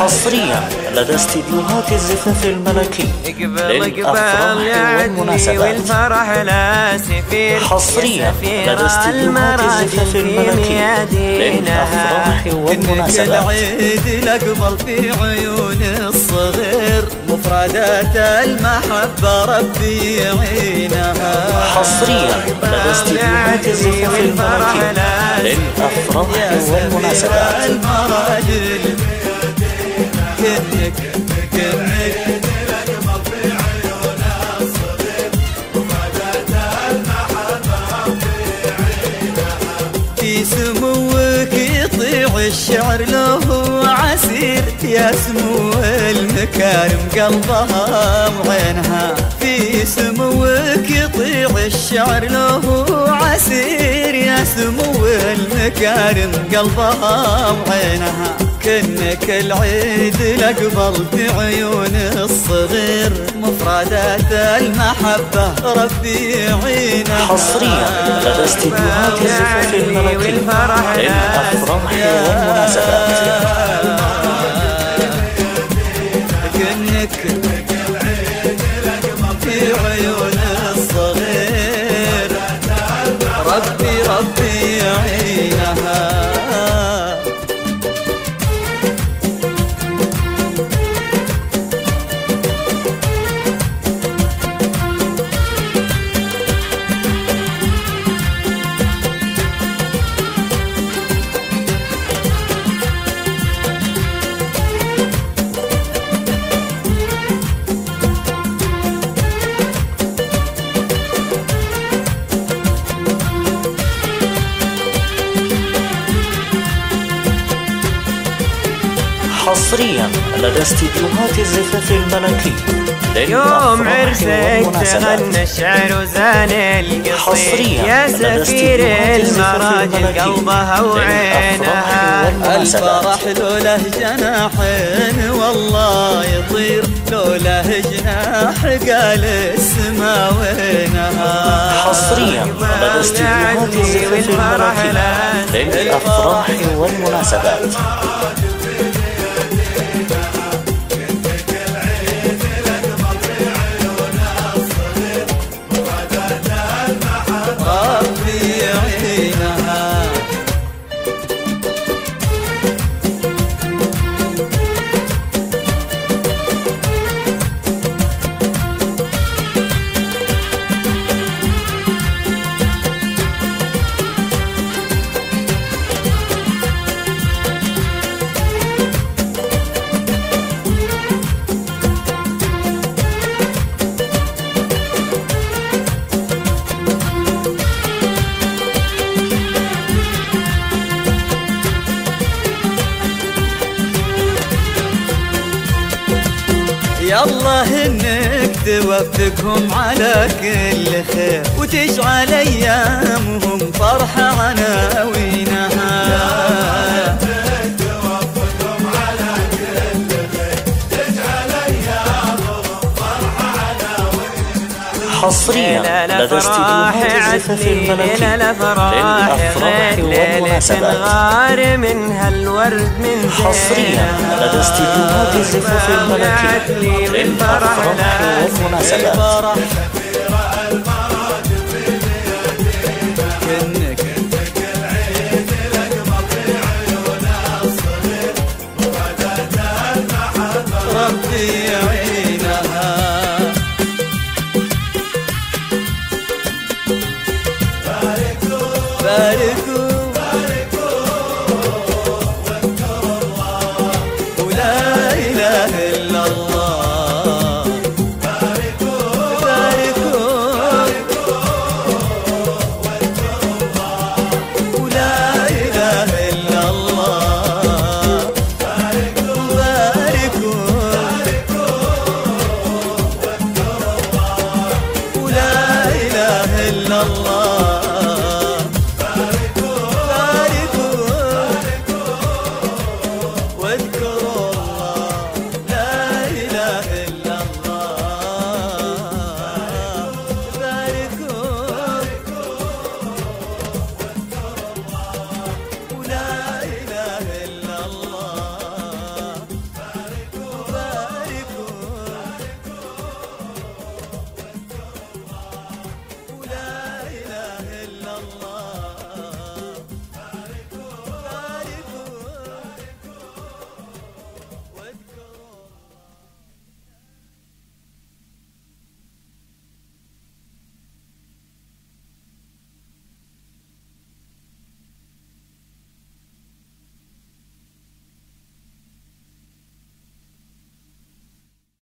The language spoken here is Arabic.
حصريا لدى استديوهات الزفاف الملكي للأفراح والمناسبات. حصريا لدى استديوهات الزفاف الملكي للأفراح والمناسبات. العيد الأقبل في عيون الصغير مفردات المحبة ربي يعينها. حصريا لدى استديوهات الزفاف الملكي للأفراح والمناسبات. المراجل كنك كنك في سموك يطيع الشعر له عسير يا سمو المكارم قلبها وعينها في سموك يطيع الشعر له عسير. يا سمو المكارم قلبها وعينها كنك العيد الأقبل في عيون الصغير. مفردات المحبة ربي يعينها. حصريا لدى استديوهات الزفاف الملكي للأفراح والمناسبات في حصريا لدى استديوهات الزفاف الملكي يوم عرسك تغنى الشعر وزان القصيد يا سفير المراجل قلبها وعينها الفرح له له جناحين والله يطير له له جناح قال السما وينها. حصريا لدى استديوهات الزفاف الملكي للأفراح والمناسبات. يالله انك توفقهم على كل خير وتجعل ايامهم فرحة عناوينها. حصريا لدى استديوهات الزفاف الملكي للأفراح والمناسبات. من هالورد من حصريا. لدى استديوهات الزفاف الملكي للأفراح والمناسبات. illallah